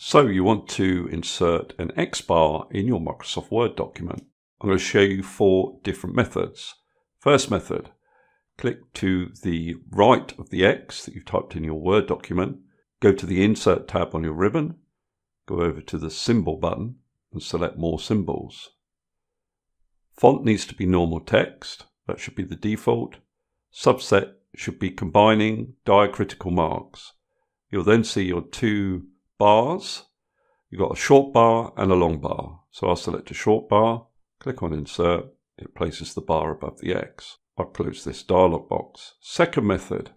So you want to insert an X bar in your Microsoft Word document. I'm going to show you four different methods. First method, click to the right of the X that you've typed in your Word document, go to the Insert tab on your ribbon, go over to the Symbol button and select More Symbols. Font needs to be normal text, that should be the default. Subset should be combining diacritical marks. You'll then see your two bars. You've got a short bar and a long bar. So I'll select a short bar, click on Insert, it places the bar above the X. I'll close this dialog box. Second method,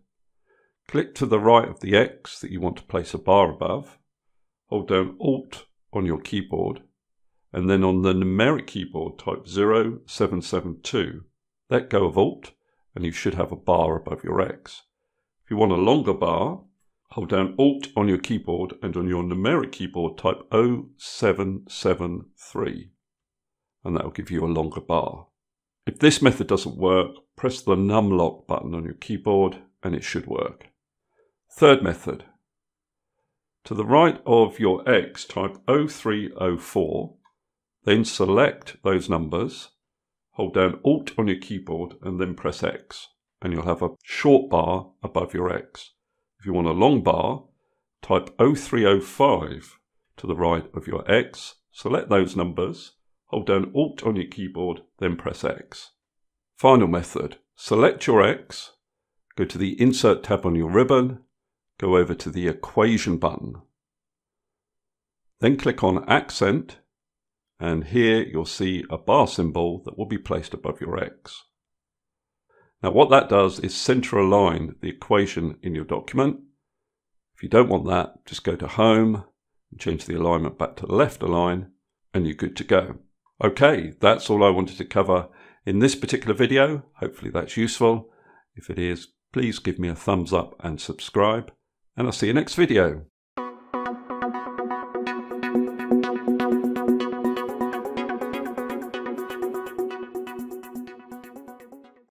click to the right of the X that you want to place a bar above, hold down Alt on your keyboard, and then on the numeric keyboard type 0772. Let go of Alt, and you should have a bar above your X. If you want a longer bar, Hold down Alt on your keyboard and on your numeric keyboard type 0773 and that will give you a longer bar. If this method doesn't work, press the numlock button on your keyboard and it should work. Third method. To the right of your X type 0304, then select those numbers, hold down Alt on your keyboard and then press X and you'll have a short bar above your X. If you want a long bar, type 0305 to the right of your X, select those numbers, hold down Alt on your keyboard, then press X. Final method, select your X, go to the Insert tab on your ribbon, go over to the Equation button. Then click on Accent, and here you'll see a bar symbol that will be placed above your X. Now what that does is center align the equation in your document. If you don't want that, just go to Home and change the alignment back to left align and you're good to go. Okay, that's all I wanted to cover in this particular video. Hopefully that's useful. If it is, please give me a thumbs up and subscribe and I'll see you next video.